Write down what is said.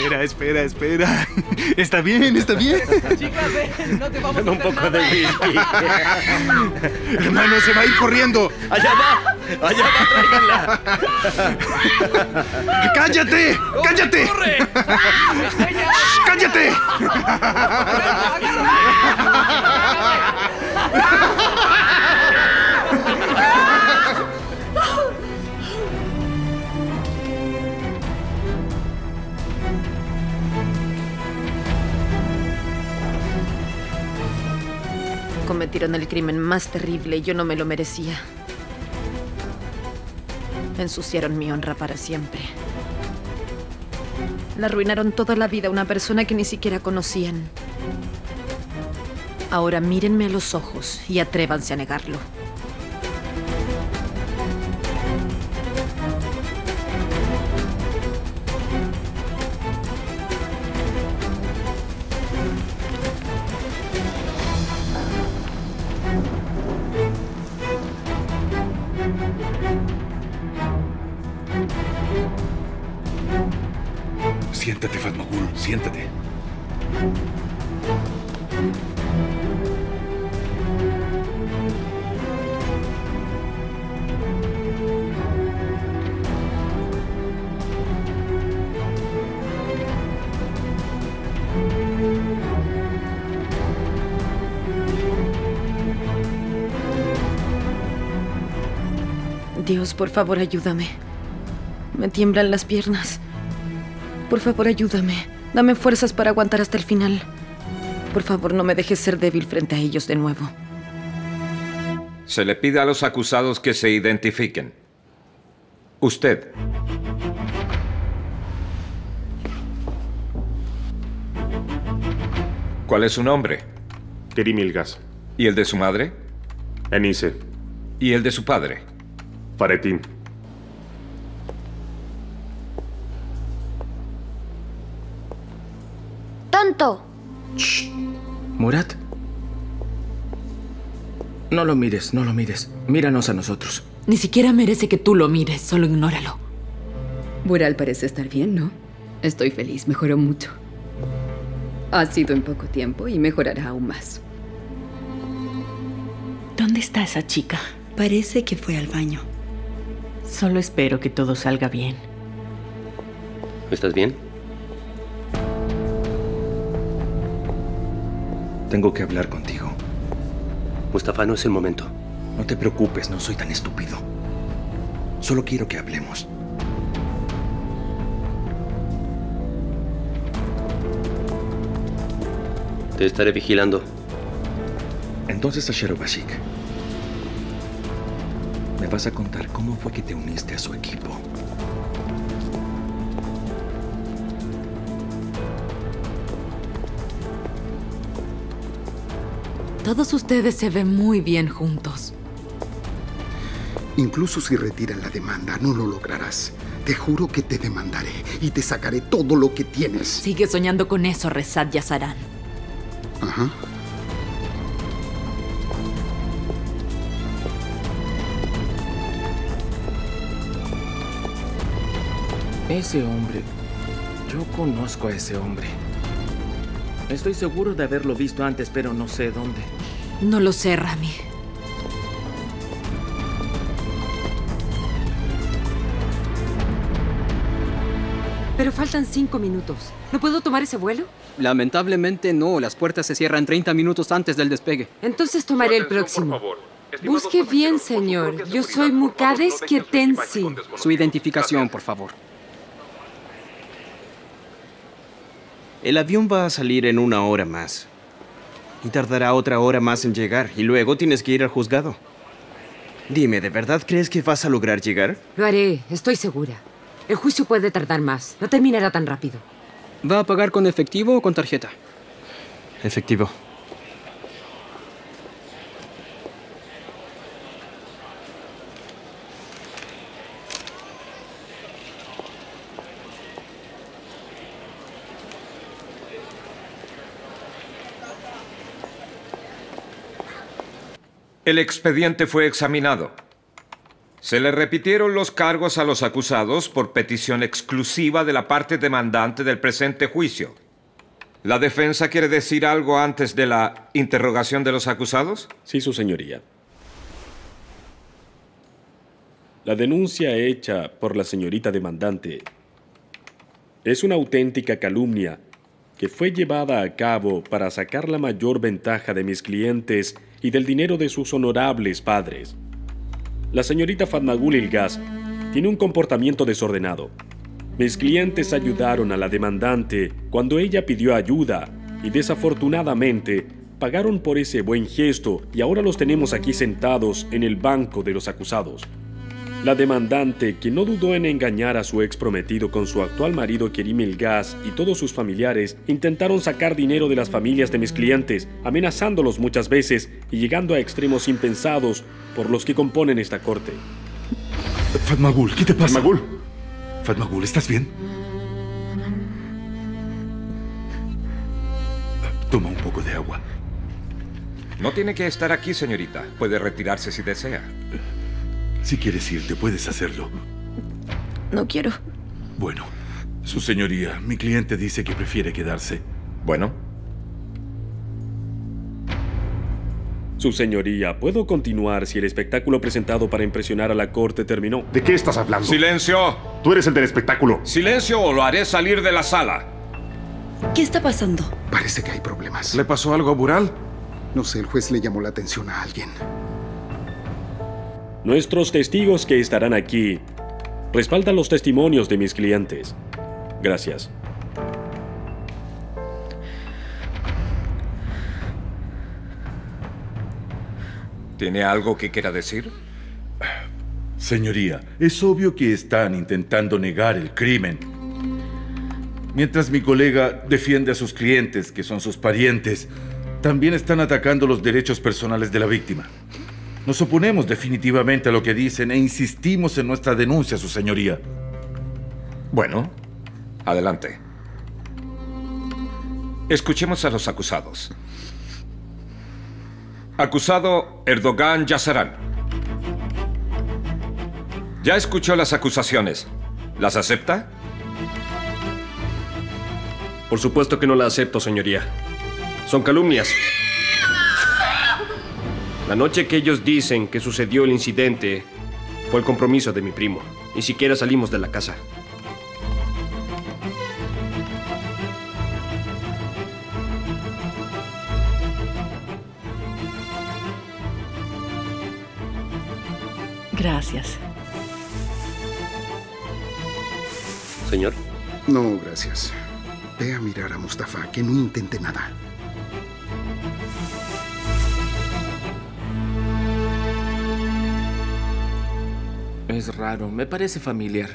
espera, espera, espera. Está bien, está bien. Chicas, ven, no te vamos a Un hacer poco de whisky. Hermano, se va a ir corriendo. ¡Allá va! ¡Allá va! ¡Tráiganla! ¡Cállate! ¡Cállate! ¡Corre! ¡Shh! ¡Cállate! Cometieron el crimen más terrible y yo no me lo merecía. Ensuciaron mi honra para siempre. Le arruinaron toda la vida a una persona que ni siquiera conocían. Ahora mírenme a los ojos y atrévanse a negarlo. Siéntate, Fatmagul, siéntate. Dios, por favor, ayúdame. Me tiemblan las piernas. Por favor, ayúdame. Dame fuerzas para aguantar hasta el final. Por favor, no me dejes ser débil frente a ellos de nuevo. Se le pide a los acusados que se identifiquen. Usted. ¿Cuál es su nombre? Kerimilgas. ¿Y el de su madre? Enise. ¿Y el de su padre? Faretín. ¡Tonto! Murat. No lo mires, no lo mires. Míranos a nosotros. Ni siquiera merece que tú lo mires, solo ignóralo. Bural parece estar bien, ¿no? Estoy feliz, mejoró mucho. Ha sido en poco tiempo y mejorará aún más. ¿Dónde está esa chica? Parece que fue al baño. Solo espero que todo salga bien. ¿Estás bien? Tengo que hablar contigo. Mustafa, no es el momento. No te preocupes, no soy tan estúpido. Solo quiero que hablemos. Te estaré vigilando. Entonces, Ashero Bashik, me vas a contar cómo fue que te uniste a su equipo. Todos ustedes se ven muy bien juntos. Incluso si retiran la demanda, no lo lograrás. Te juro que te demandaré y te sacaré todo lo que tienes. Sigue soñando con eso, Rezat Yazarán. Ajá. Ese hombre. Yo conozco a ese hombre. Estoy seguro de haberlo visto antes, pero no sé dónde. No lo sé, Rami. Pero faltan cinco minutos. ¿No puedo tomar ese vuelo? Lamentablemente no, las puertas se cierran 30 minutos antes del despegue. Entonces tomaré el próximo. Busque bien, señor. Yo soy Mukades Ketensi. Su identificación, por favor. El avión va a salir en una hora más. Y tardará otra hora más en llegar. Y luego tienes que ir al juzgado. Dime, ¿de verdad crees que vas a lograr llegar? Lo haré, estoy segura. El juicio puede tardar más. No terminará tan rápido. ¿Va a pagar con efectivo o con tarjeta? Efectivo. El expediente fue examinado. Se le repitieron los cargos a los acusados por petición exclusiva de la parte demandante del presente juicio. ¿La defensa quiere decir algo antes de la interrogación de los acusados? Sí, su señoría. La denuncia hecha por la señorita demandante es una auténtica calumnia que fue llevada a cabo para sacar la mayor ventaja de mis clientes y del dinero de sus honorables padres. La señorita Fatmagul Ilgas tiene un comportamiento desordenado. Mis clientes ayudaron a la demandante cuando ella pidió ayuda y desafortunadamente pagaron por ese buen gesto y ahora los tenemos aquí sentados en el banco de los acusados. La demandante, que no dudó en engañar a su ex prometido con su actual marido Kerim Ilgas y todos sus familiares, intentaron sacar dinero de las familias de mis clientes, amenazándolos muchas veces y llegando a extremos impensados por los que componen esta corte. Fatmagul, ¿qué te pasa? Fatmagul. Fatmagul, ¿estás bien? Toma un poco de agua. No tiene que estar aquí, señorita. Puede retirarse si desea. Si quieres irte, puedes hacerlo. No quiero. Bueno, su señoría, mi cliente dice que prefiere quedarse. Bueno. Su señoría, ¿puedo continuar si el espectáculo presentado para impresionar a la corte terminó? ¿De qué estás hablando? ¡Silencio! Tú eres el del espectáculo. ¡Silencio o lo haré salir de la sala! ¿Qué está pasando? Parece que hay problemas. ¿Le pasó algo a Bural? No sé, el juez le llamó la atención a alguien. Nuestros testigos que estarán aquí respaldan los testimonios de mis clientes. Gracias. ¿Tiene algo que quiera decir? Señoría, es obvio que están intentando negar el crimen. Mientras mi colega defiende a sus clientes, que son sus parientes, también están atacando los derechos personales de la víctima. Nos oponemos definitivamente a lo que dicen e insistimos en nuestra denuncia, su señoría. Bueno, adelante. Escuchemos a los acusados. Acusado Erdogan Yasaran. Ya escuchó las acusaciones. ¿Las acepta? Por supuesto que no la acepto, señoría. Son calumnias. La noche que ellos dicen que sucedió el incidente fue el compromiso de mi primo. Ni siquiera salimos de la casa. Gracias. Señor. No, gracias. Ve a mirar a Mustafa, que no intente nada. Es raro, me parece familiar.